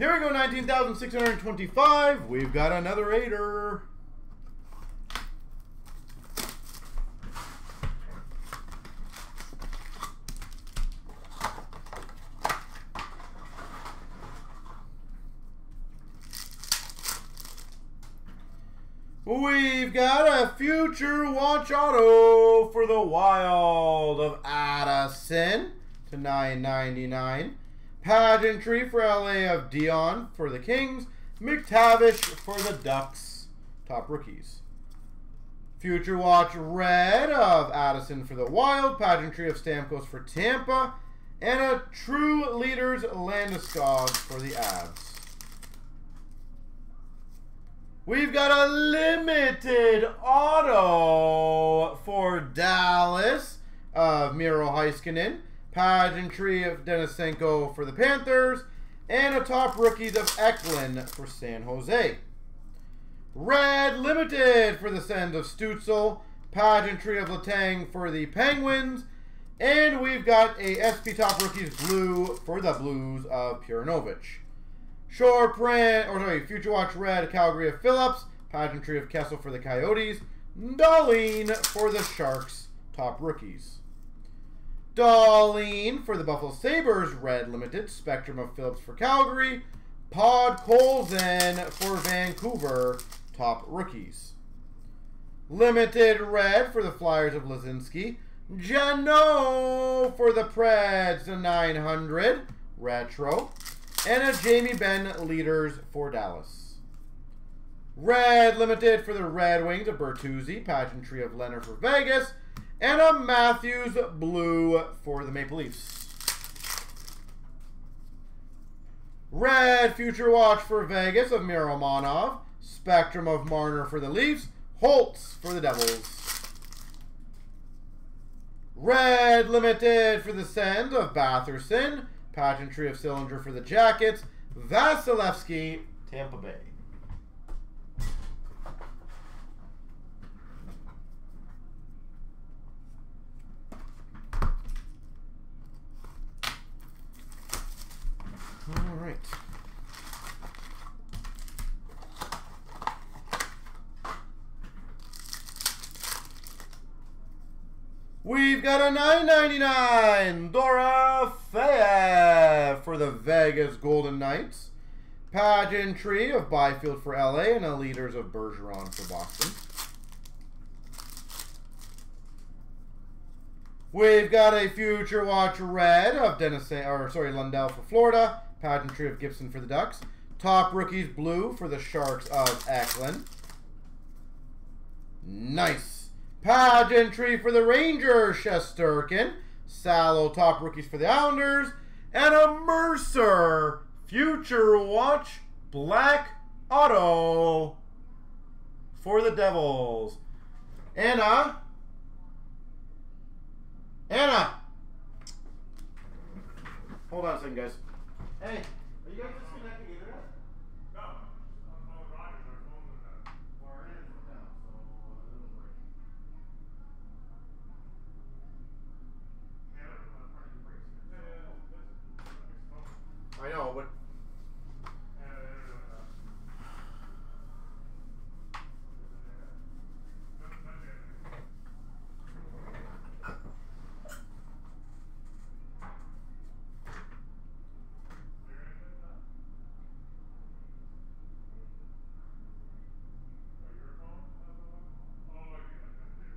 Here we go, 19,625. We've got another eighter. We've got a future watch auto for the Wild of Addison to 9.99. Pageantry for LA of Dion for the Kings. McTavish for the Ducks. Top rookies. Future Watch Red of Addison for the Wild. Pageantry of Stamkos for Tampa. And a True Leaders Landeskog for the Avs. We've got a limited auto for Dallas of Miro Heiskanen. Pageantry of Denisenko for the Panthers. And a top rookies of Eklund for San Jose. Red Limited for the Sens of Stützle. Pageantry of Letang for the Penguins. And we've got a SP Top Rookies Blue for the Blues of Perunovich. Shore print, or sorry, Future Watch Red, Calgary of Phillips. Pageantry of Kessel for the Coyotes. Dahlen for the Sharks, top rookies. Dahlin for the Buffalo Sabres, Red Limited. Spectrum of Phillips for Calgary. Podkolzin for Vancouver, top rookies. Limited Red for the Flyers of Laczynski. Jano for the Preds, the 900, retro. And a Jamie Benn leaders for Dallas. Red Limited for the Red Wings of Bertuzzi. Pageantry of Leonard for Vegas. And a Matthews Blue for the Maple Leafs. Red Future Watch for Vegas of Miromanov. Spectrum of Marner for the Leafs. Holtz for the Devils. Red Limited for the Send of Batherson. Pageantry of Sillinger for the Jackets. Vasilevskiy, Tampa Bay. Right. We've got a 9.99 Dorofeyev for the Vegas Golden Knights. Pageantry of Byfield for LA and a Leaders of Bergeron for Boston. We've got a Future Watch Red of Dennis, or sorry, Lundell for Florida. Pageantry of Gibson for the Ducks. Top Rookies Blue for the Sharks of Eklund. Nice. Pageantry for the Rangers, Shesterkin. Salo top rookies for the Islanders. And a Mercer Future Watch Black Auto for the Devils. Anna. Anna. Hold on a second, guys. Hey, are you guys disconnecting either? No, Rogers are phone or anything, so uh a little break. I'm calling Rogers, our phone was down. Or it is now, so it'll break. Yeah, that's not part of the breaks. Yeah, yeah, yeah, that's, that's his phone. I know, but Yeah, yeah, yeah, yeah. That's not it. You're gonna get that? Oh, your phone? That's the one? Oh, I get it, that's it.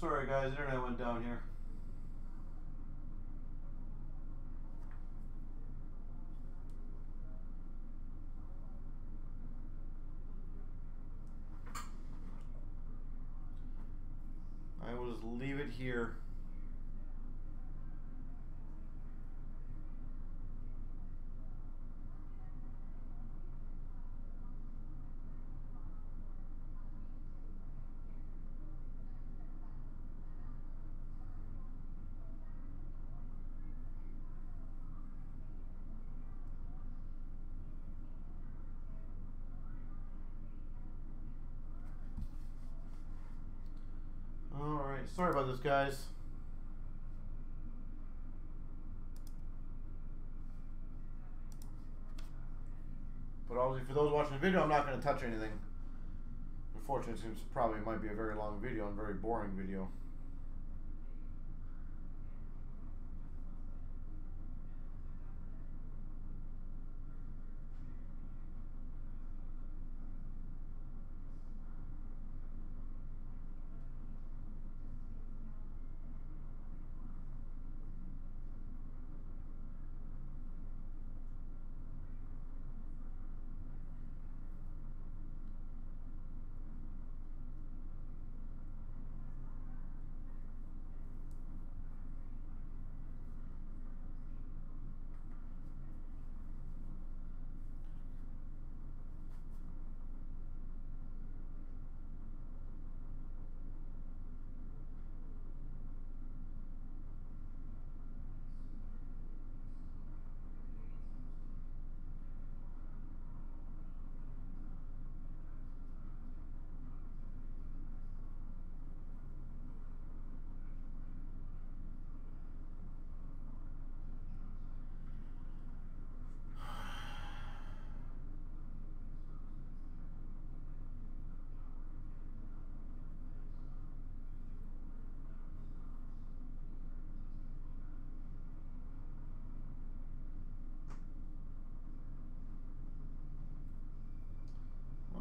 Sorry guys, internet went down here. I will just leave it here. Alright, sorry about this, guys. But obviously, for those watching the video, I'm not going to touch anything. Unfortunately, it probably might be a very long video and very boring video.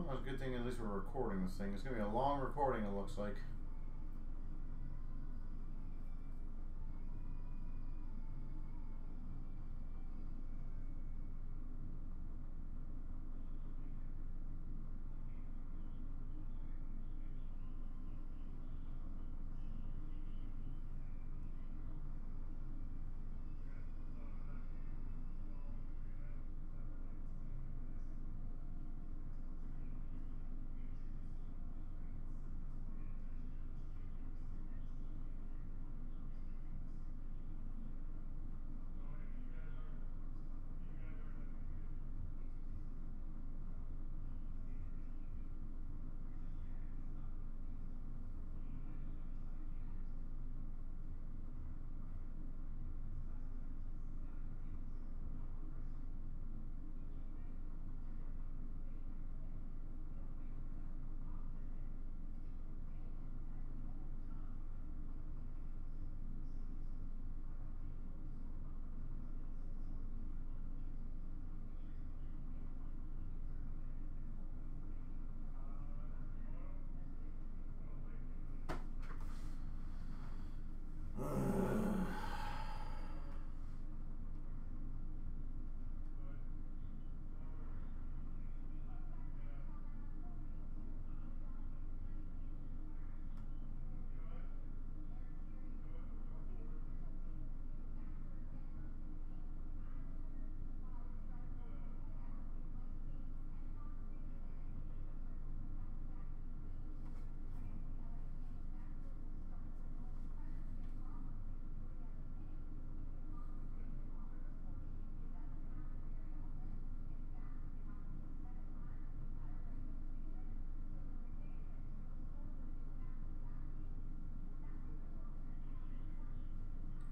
Well, that's a good thing at least we're recording this thing. It's going to be a long recording, it looks like.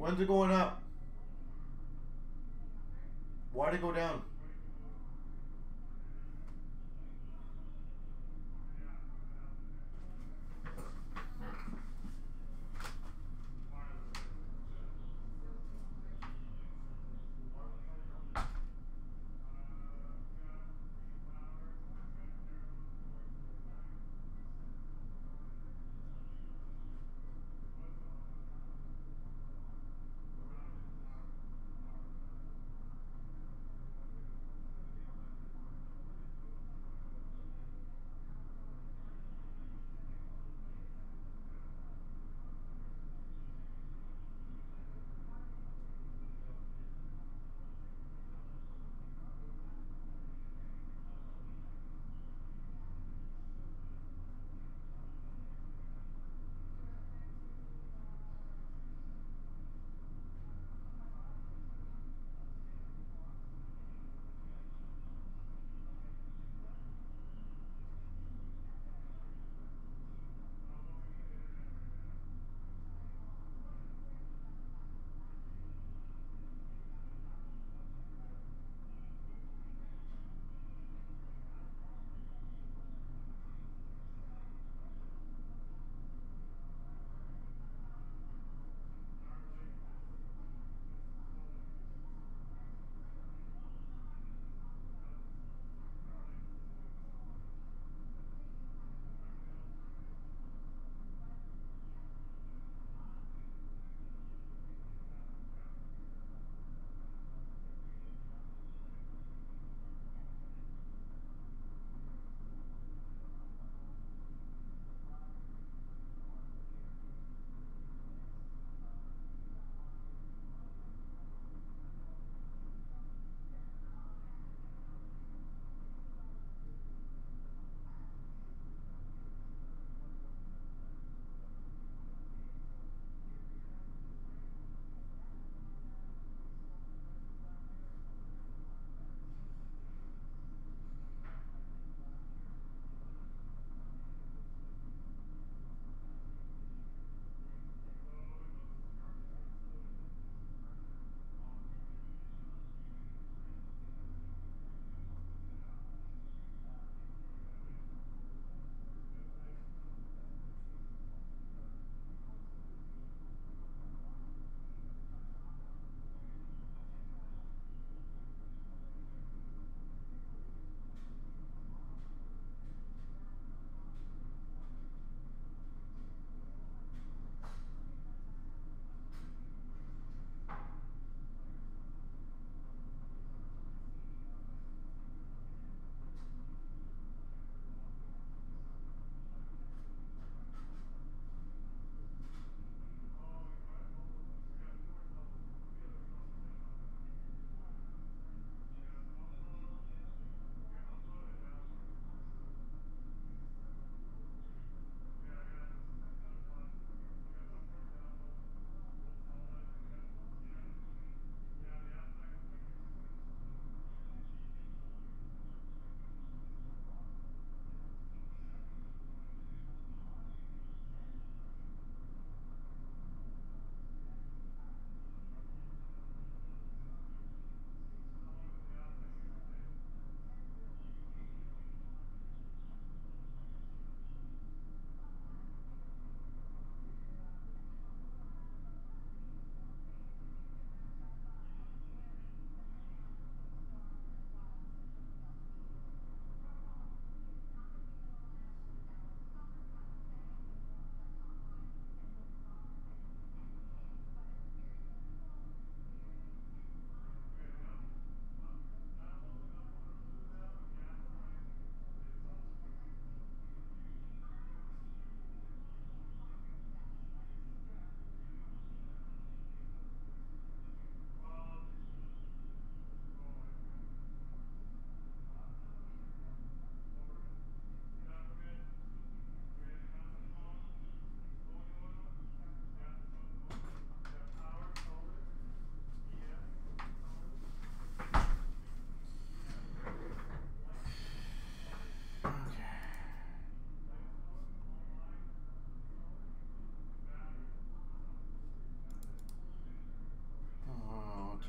When's it going up? Why'd it go down?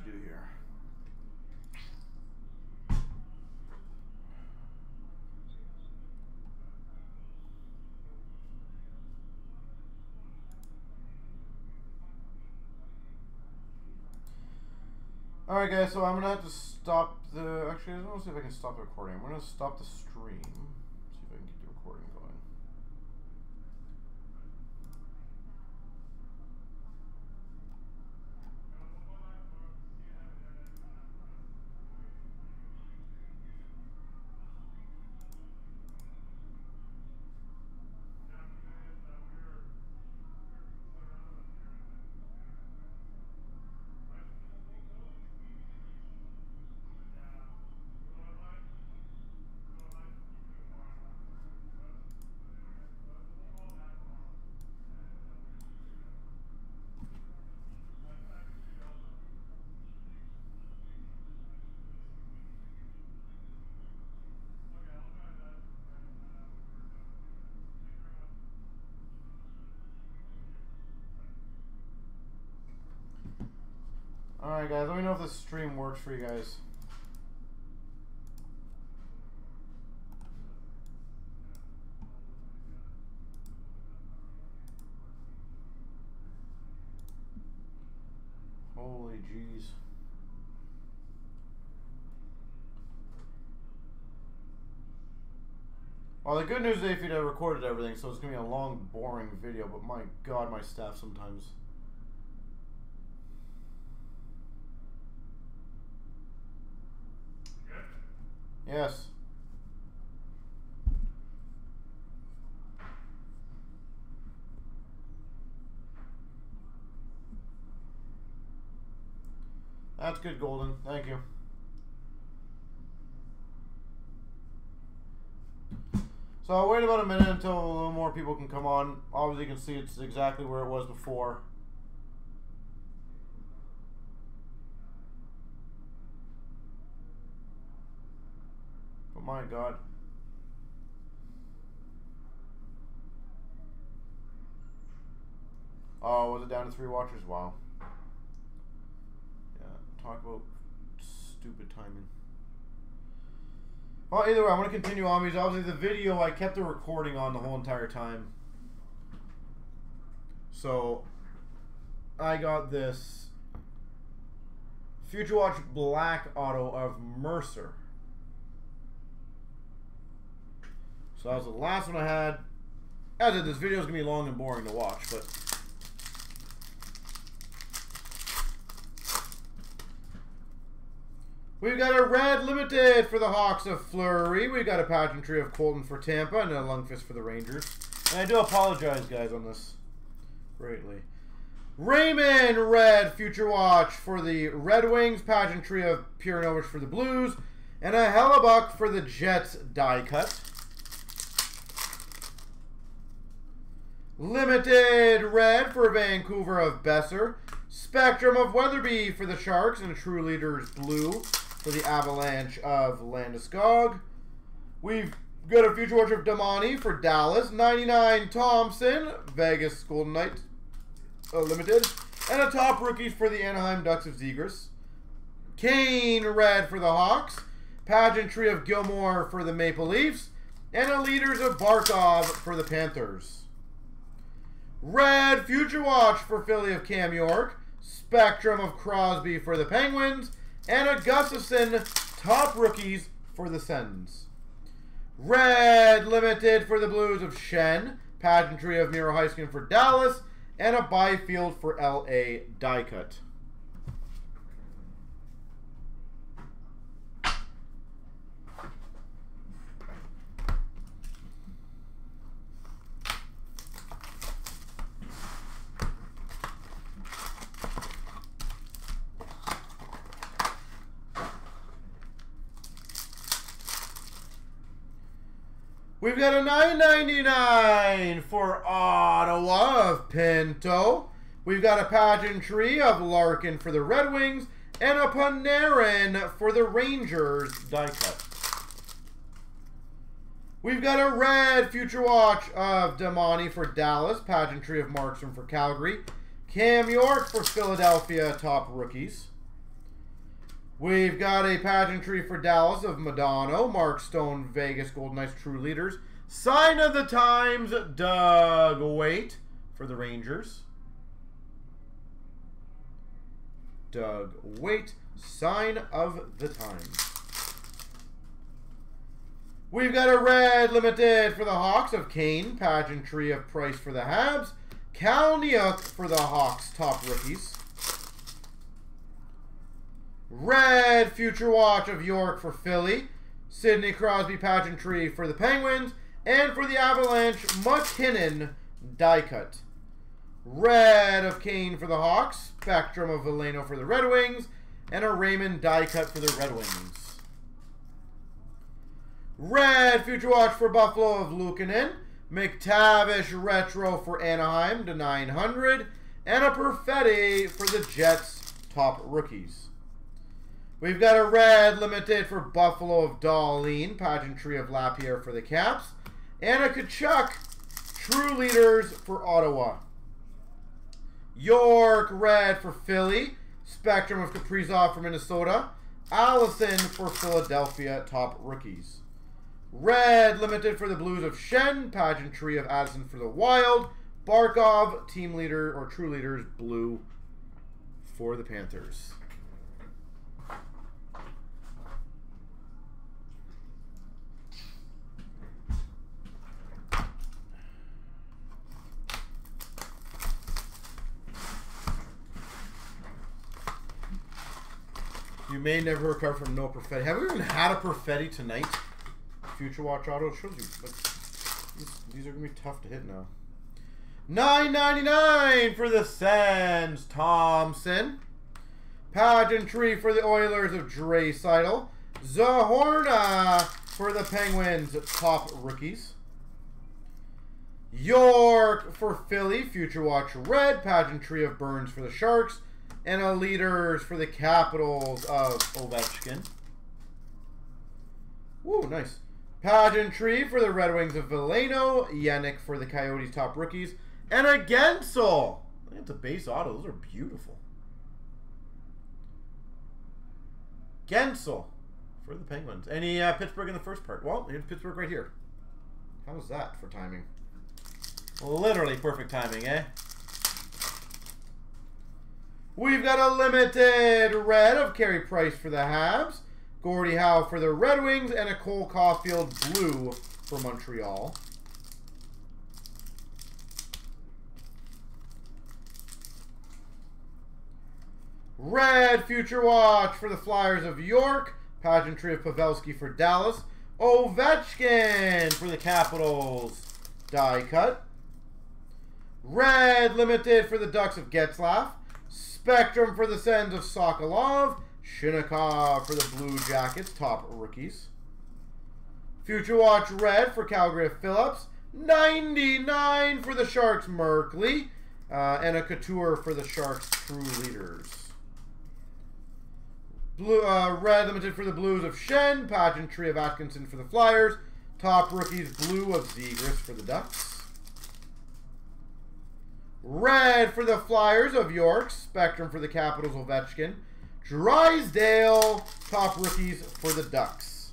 to do here. Alright guys, so I'm going to have to stop the... Actually, I just want to see if I can stop the recording. I'm going to stop the stream. Alright guys, let me know if this stream works for you guys. Holy jeez. Well, the good news is if have recorded everything, so it's going to be a long, boring video, but my god, my staff sometimes. Good? Yes. That's good, Golden. Thank you. So I'll wait about a minute until a little more people can come on. Obviously, you can see it's exactly where it was before. My God. Oh, was it down to three watchers? Wow. Yeah, talk about stupid timing. Well, either way, I want to continue on because obviously the video, I kept the recording on the whole entire time. So, I got this Future Watch Black Auto of Mercer. So that was the last one I had. As I this video is going to be long and boring to watch, but... We've got a red limited for the Hawks of Fleury. We've got a pageantry of Colton for Tampa and a Lundkvist for the Rangers. And I do apologize, guys, on this greatly. Raymond Red Future Watch for the Red Wings. Pageantry of Perunovich for the Blues. And a Hellebuyck for the Jets die cut. Limited Red for Vancouver of Boeser. Spectrum of Weatherby for the Sharks. And a True Leaders Blue for the Avalanche of Landeskog. We've got a Future Watch of Damiani for Dallas. 99 Thompson, Vegas Golden Knights uh, Limited. And a top rookies for the Anaheim Ducks of Zegras. Kane Red for the Hawks. Pageantry of Gilmour for the Maple Leafs. And a Leaders of Barkov for the Panthers. Red Future Watch for Philly of Cam York. Spectrum of Crosby for the Penguins. And a Gustafson top rookies for the Sens. Red Limited for the Blues of Schenn. Pageantry of Miro Heiskanen for Dallas. And a Byfield for LA die cut. We've got a 9.99 for Ottawa of Pinto. We've got a pageantry of Larkin for the Red Wings and a Panarin for the Rangers die cut. We've got a red Future Watch of Damiani for Dallas, pageantry of Markstrom for Calgary, Cam York for Philadelphia top rookies. We've got a pageantry for Dallas of Modano, Mark Stone, Vegas, Golden Knights, True Leaders. Sign of the Times, Doug Weight for the Rangers. Doug Weight, Sign of the Times. We've got a red limited for the Hawks of Kane, pageantry of Price for the Habs, Kalynuk for the Hawks top rookies. Red Future Watch of York for Philly, Sidney Crosby pageantry for the Penguins, and for the Avalanche, MacKinnon die cut. Red of Kane for the Hawks, Spectrum of Veleno for the Red Wings, and a Raymond die cut for the Red Wings. Red Future Watch for Buffalo of Luukkonen, McTavish Retro for Anaheim to 900, and a Perfetti for the Jets top rookies. We've got a red limited for Buffalo of Dahlin, Pageantry of Lapierre for the Caps, and a Tkachuk True Leaders for Ottawa. York red for Philly, Spectrum of Kaprizov for Minnesota, Allison for Philadelphia top rookies. Red limited for the Blues of Schenn, Pageantry of Addison for the Wild, Barkov, team leader or true leaders, blue for the Panthers. May never recover from no Perfetti. Have we even had a Perfetti tonight? Future Watch Auto shows you. Like, these, are gonna be tough to hit now. Nine ninety nine for the Sens. Thompson. Pageantry for the Oilers of Dre Seidel. Zohorna for the Penguins. Top rookies. York for Philly. Future Watch Red. Pageantry of Burns for the Sharks and a leaders for the Capitals of Ovechkin. Woo, nice. Pageantry for the Red Wings of Veleno, Jenik for the Coyotes top rookies, and a Guentzel. Look a base auto; those are beautiful. Guentzel for the Penguins. Any uh, Pittsburgh in the first part? Well, here's Pittsburgh right here. How's that for timing? Literally perfect timing, eh? We've got a limited red of Carey Price for the Habs, Gordie Howe for the Red Wings, and a Cole Caufield blue for Montreal. Red Future Watch for the Flyers of York, Pageantry of Pavelski for Dallas, Ovechkin for the Capitals, die cut. Red Limited for the Ducks of Getzlaff, Spectrum for the Sens of Sokolov. Chinakhov for the Blue Jackets, top rookies. Future Watch Red for Calgary Phillips. 99 for the Sharks, Merkley. Uh, and a Couture for the Sharks, True Leaders. Blue, uh, red limited for the Blues of Schenn. Pageantry of Atkinson for the Flyers. Top rookies, blue of Zegras for the Ducks. Red for the Flyers of York. Spectrum for the Capitals, Ovechkin. Drysdale, top rookies for the Ducks.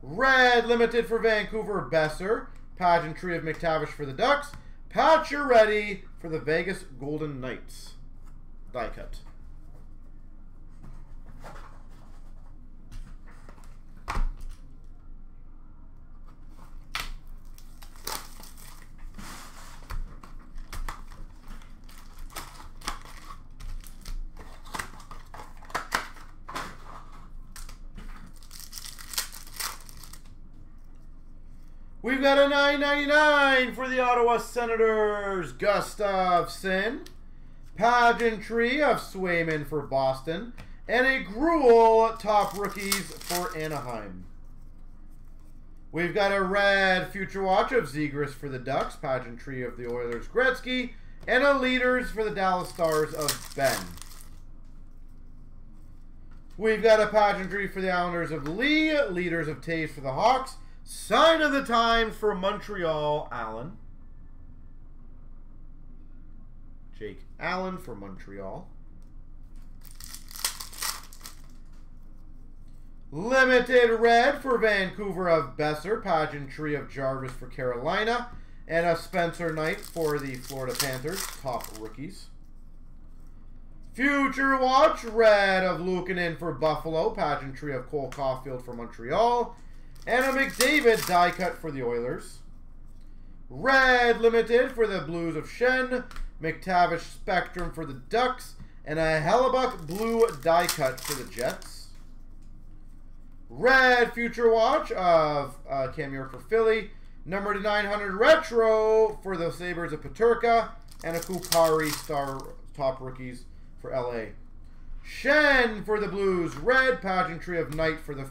Red limited for Vancouver, Boeser. Pageantry of McTavish for the Ducks. Pacioretty for the Vegas Golden Knights. Die cut. We've got a 9.99 for the Ottawa Senators, Gustafsson. Pageantry of Swayman for Boston. And a Groulx top rookies for Anaheim. We've got a red Future Watch of Zegras for the Ducks. Pageantry of the Oilers, Gretzky. And a Leaders for the Dallas Stars of Benn. We've got a pageantry for the Islanders of Lee. Leaders of Toews for the Hawks. Sign of the times for Montreal, Allen. Jake Allen for Montreal. Limited red for Vancouver of Boeser. Pageantry of Jarvis for Carolina. And a Spencer Knight for the Florida Panthers. Top rookies. Future Watch, red of Luukkonen for Buffalo, pageantry of Cole Caufield for Montreal, and a McDavid die cut for the Oilers. Red limited for the Blues of Schenn. McTavish Spectrum for the Ducks, and a Hellebuyck blue die cut for the Jets. Red Future Watch of uh, Cam York for Philly, number to 900 Retro for the Sabres of Peterka, and a Kupari Star Top Rookies for LA. Schenn for the Blues, red pageantry of Knight for the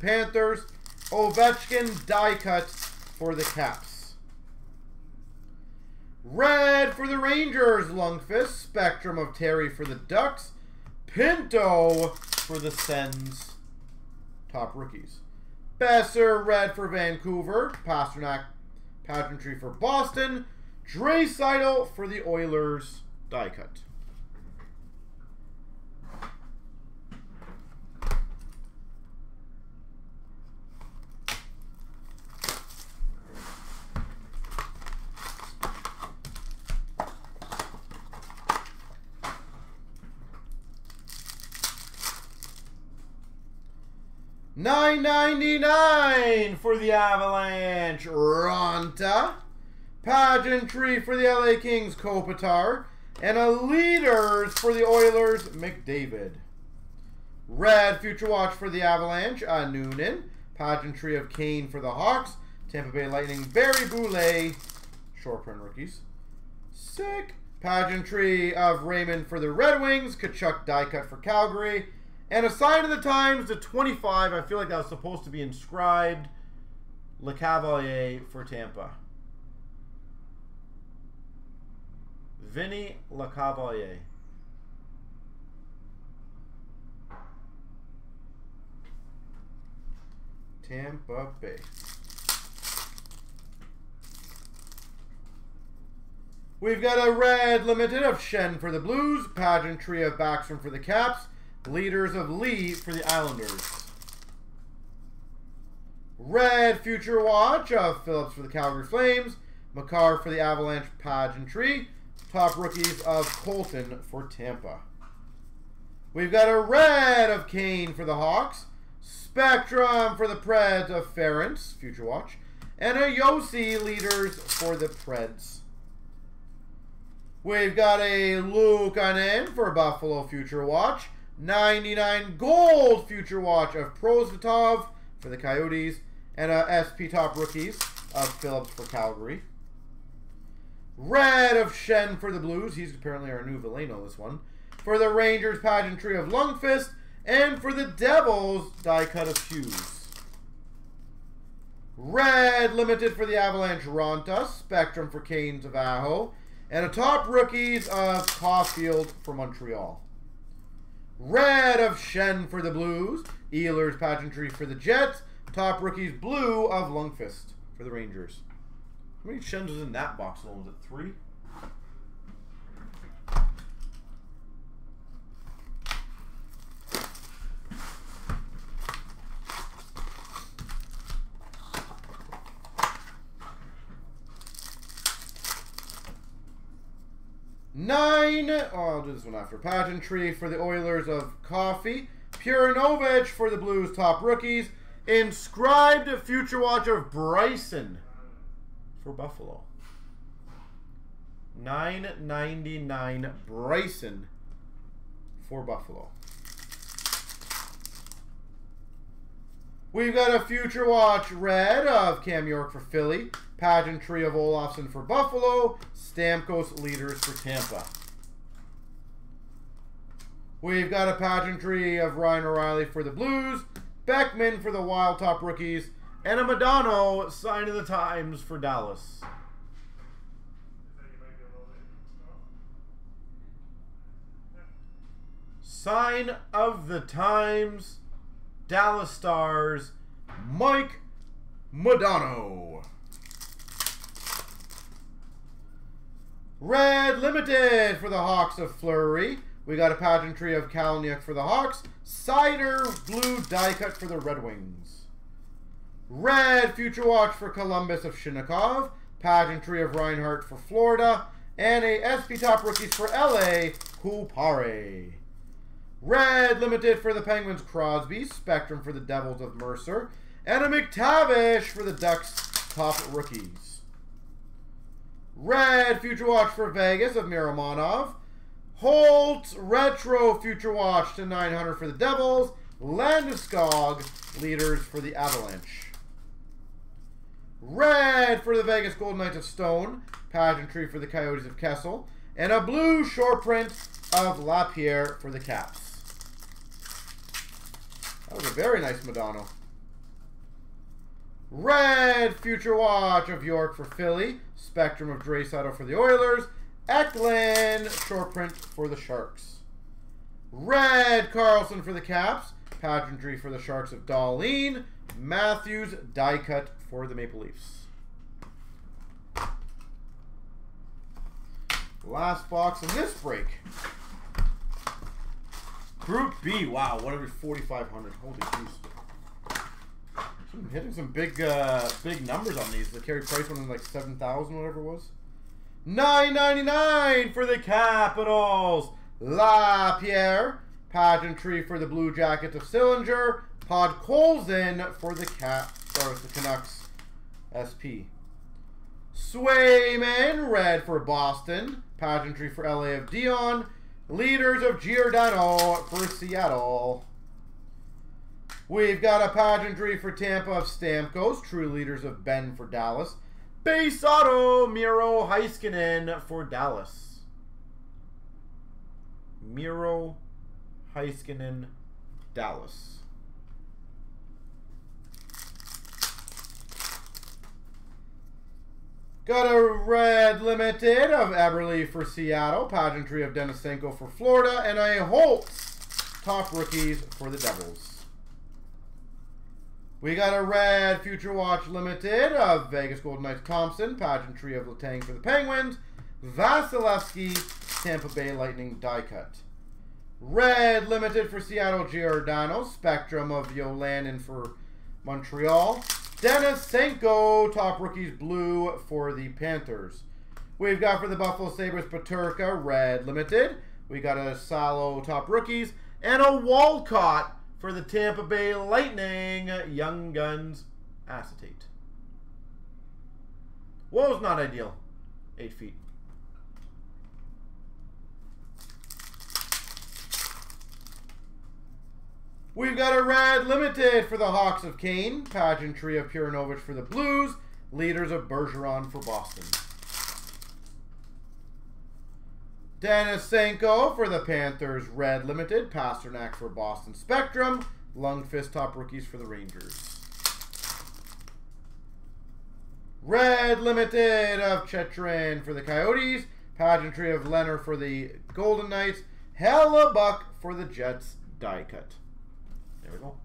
Panthers, Ovechkin die cut for the Caps. Red for the Rangers, Lundqvist, Spectrum of Terry for the Ducks, Pinto for the Sens, top rookies. Boeser, red for Vancouver, Pastrnak, pageantry for Boston, Draisaitl for the Oilers, die cut. Nine ninety nine for the Avalanche, Ranta. Pageantry for the LA Kings, Kopitar. And a leaders for the Oilers, McDavid. Red Future Watch for the Avalanche, uh, Noonan. Pageantry of Kane for the Hawks. Tampa Bay Lightning, Barré-Boulet. Short print rookies. Sick. Pageantry of Raymond for the Red Wings. Tkachuk die cut for Calgary. And a sign of the times to 25. I feel like that was supposed to be inscribed. Lecavalier for Tampa. Vinny Lecavalier. Tampa Bay. We've got a red limited of Schenn for the Blues, pageantry of Backstrom for the Caps, leaders of Lee for the Islanders. Red Future Watch of Phillips for the Calgary Flames, Makar for the Avalanche pageantry, top rookies of Colton for Tampa. We've got a red of Kane for the Hawks, Spectrum for the Preds of Ference, Future Watch, and a Josi leaders for the Preds. We've got a Luukkonen for Buffalo Future Watch. 99 Gold Future Watch of Prosvetov for the Coyotes. And a SP Top Rookies of Phillips for Calgary. Red of Schenn for the Blues. He's apparently our new Veleno, this one. For the Rangers, Pageantry of Lundqvist. And for the Devils, die cut of Hughes. Red Limited for the Avalanche, Ranta. Spectrum for Canes of Aho. And a top rookies of Caufield for Montreal. Red of Schenn for the Blues. Ehlers Pageantry for the Jets. Top rookies blue of Lundkvist for the Rangers. How many Schenns was in that box alone? Was it three? Nine. Oh, I'll do this one after. Pageantry for the Oilers of Coffey. Perunovich for the Blues top rookies. Inscribed Future Watch of Bryson for Buffalo. 999 Bryson for Buffalo. We've got a Future Watch red of Cam York for Philly. Pageantry of Olofsson for Buffalo. Stamkos leaders for Tampa. We've got a pageantry of Ryan O'Reilly for the Blues. Beckman for the Wild Top rookies. And a Modano sign of the times for Dallas. Sign of the times, Dallas Stars, Mike Modano. Red Limited for the Hawks of Fleury. We got a pageantry of Kalynuk for the Hawks. Seider Blue die cut for the Red Wings. Red Future Watch for Columbus of Chinakhov. Pageantry of Reinhart for Florida. And a SP Top Rookies for LA, Kupari. Red Limited for the Penguins, Crosby. Spectrum for the Devils of Mercer. And a McTavish for the Ducks, Top Rookies. Red Future Watch for Vegas of Miromanov. Holtz Retro Future Watch to 900 for the Devils. Landeskog Leaders for the Avalanche. Red for the Vegas Golden Knights of Stone. Pageantry for the Coyotes of Kessel. And a blue short print of Lapierre for the Caps. That was a very nice Modano. Red Future Watch of York for Philly. Spectrum of Draisaitl for the Oilers. Eklund short print for the Sharks. Red Carlson for the Caps. Pageantry for the Sharks of Dahlen. Matthews die cut for the Maple Leafs. Last box in this break. Group B. Wow, what every 4,500. Holy jeez. I'm hitting some big, uh, big numbers on these. The Carey Price one was like 7,000, whatever it was. 9.99 for the Capitals. Lapierre. Pageantry for the Blue Jackets of Sillinger. Pod Podkolzin for the Cat, or the Canucks SP. Swayman, red for Boston. Pageantry for LA of Dion. Leaders of Giordano for Seattle. We've got a pageantry for Tampa of Stamkos. True Leaders of Benn for Dallas. Base auto, Miro Heiskanen for Dallas. Miro Heiskanen, Dallas. Got a red limited of Eberle for Seattle. Pageantry of Denisenko for Florida. And a Holtz top rookies for the Devils. We got a red Future Watch limited of Vegas Golden Knights Thompson. Pageantry of Letang for the Penguins. Vasilevskiy, Tampa Bay Lightning die cut. Red limited for Seattle Giordano. Spectrum of Ylönen for Montreal. Dennis Denisenko, top rookies blue for the Panthers. We've got for the Buffalo Sabres Peterka, red limited. We got a Salo, top rookies. And a Walcott for the Tampa Bay Lightning, Young Guns acetate. Whoa, not ideal. Eight feet. We've got a red limited for the Hawks of Kane. Pageantry of Perunovich for the Blues. Leaders of Bergeron for Boston. Denisenko for the Panthers. Red limited. Pastrnak for Boston Spectrum. Lundkvist top rookies for the Rangers. Red limited of Chychrun for the Coyotes. Pageantry of Leonard for the Golden Knights. Hellebuyck for the Jets die cut. There we go.